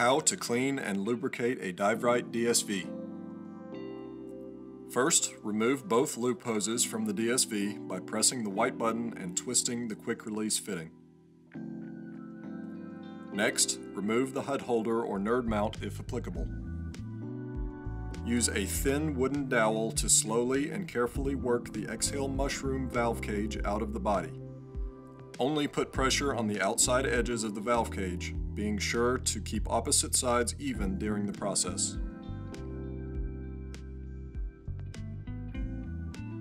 How to clean and lubricate a DiveRite DSV. First, remove both loop hoses from the DSV by pressing the white button and twisting the quick release fitting. Next, remove the HUD holder or nerd mount if applicable. Use a thin wooden dowel to slowly and carefully work the exhale mushroom valve cage out of the body. Only put pressure on the outside edges of the valve cage, being sure to keep opposite sides even during the process.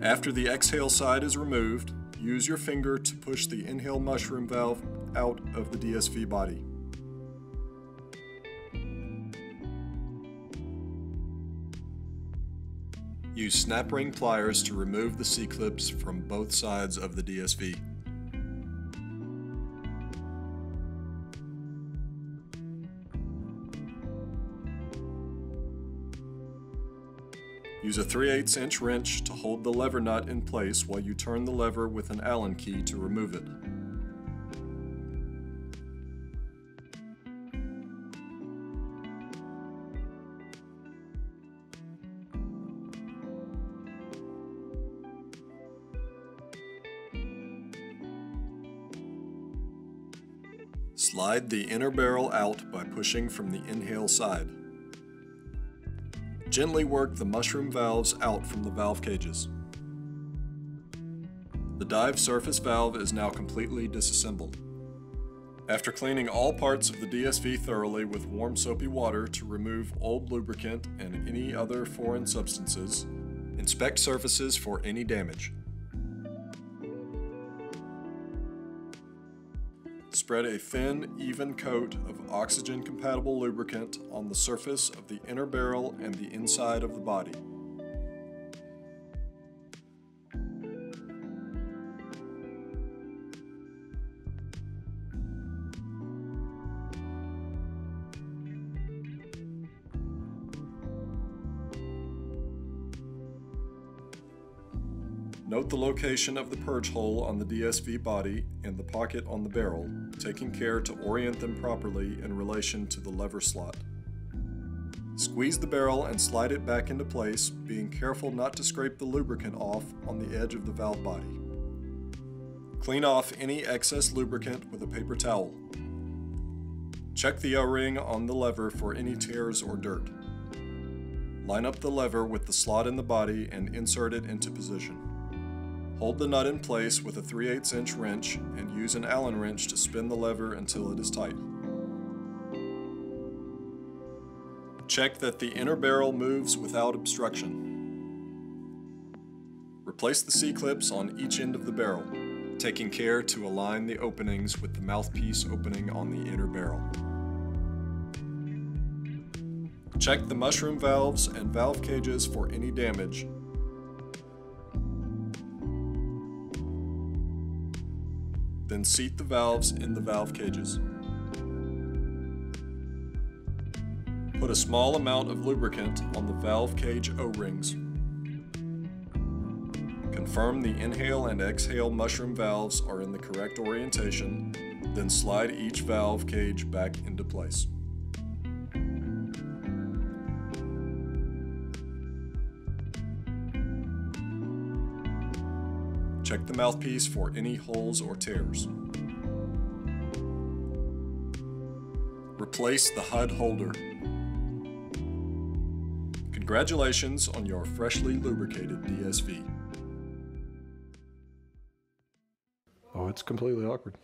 After the exhale side is removed, use your finger to push the inhale mushroom valve out of the DSV body. Use snap ring pliers to remove the C-clips from both sides of the DSV. Use a 3 8 inch wrench to hold the lever nut in place while you turn the lever with an Allen key to remove it. Slide the inner barrel out by pushing from the inhale side. Gently work the mushroom valves out from the valve cages. The dive surface valve is now completely disassembled. After cleaning all parts of the DSV thoroughly with warm soapy water to remove old lubricant and any other foreign substances, inspect surfaces for any damage. Spread a thin, even coat of oxygen-compatible lubricant on the surface of the inner barrel and the inside of the body. Note the location of the purge hole on the DSV body and the pocket on the barrel, taking care to orient them properly in relation to the lever slot. Squeeze the barrel and slide it back into place, being careful not to scrape the lubricant off on the edge of the valve body. Clean off any excess lubricant with a paper towel. Check the O-ring on the lever for any tears or dirt. Line up the lever with the slot in the body and insert it into position. Hold the nut in place with a 3 8 inch wrench and use an Allen wrench to spin the lever until it is tight. Check that the inner barrel moves without obstruction. Replace the C-clips on each end of the barrel, taking care to align the openings with the mouthpiece opening on the inner barrel. Check the mushroom valves and valve cages for any damage Then seat the valves in the valve cages. Put a small amount of lubricant on the valve cage O-rings. Confirm the inhale and exhale mushroom valves are in the correct orientation, then slide each valve cage back into place. Check the mouthpiece for any holes or tears. Replace the HUD holder. Congratulations on your freshly lubricated DSV. Oh, it's completely awkward.